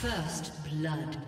First blood.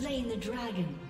Slain the dragon.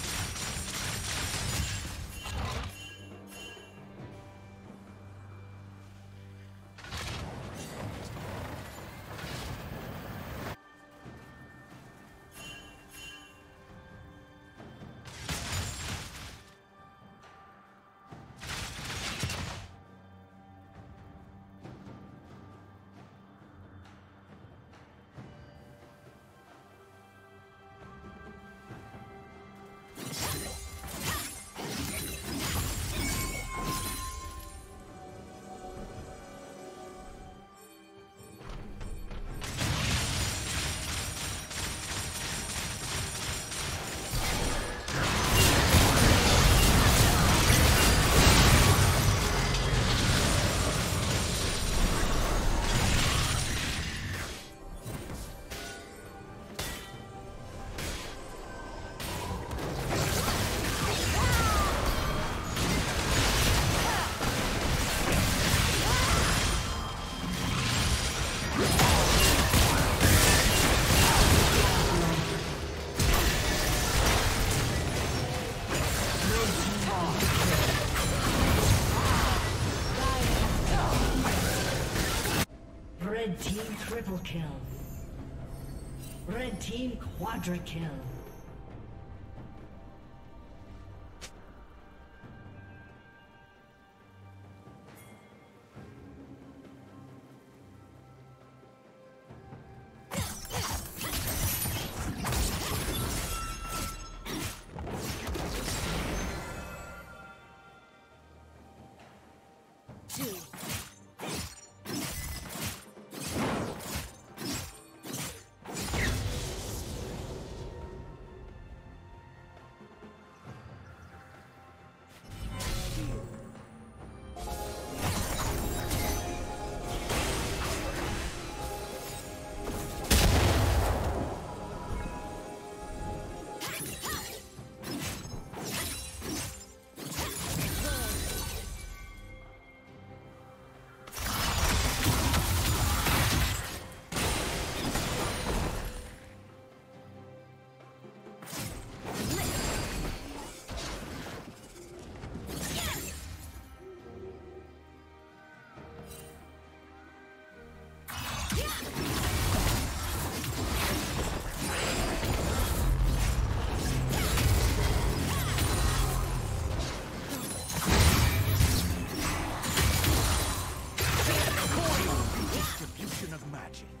Triple kill. Red team quadra kill. action.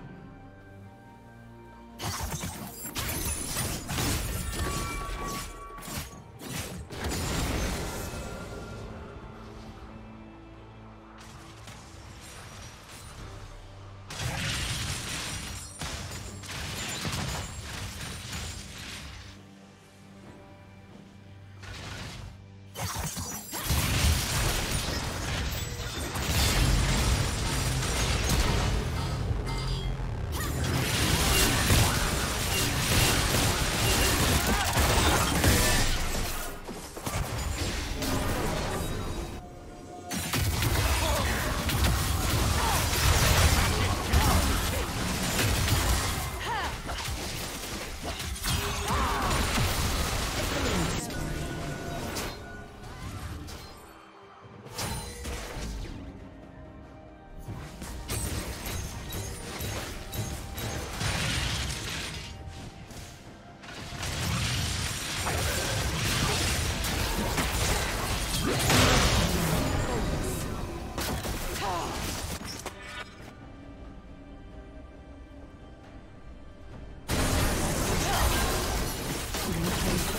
Rampage.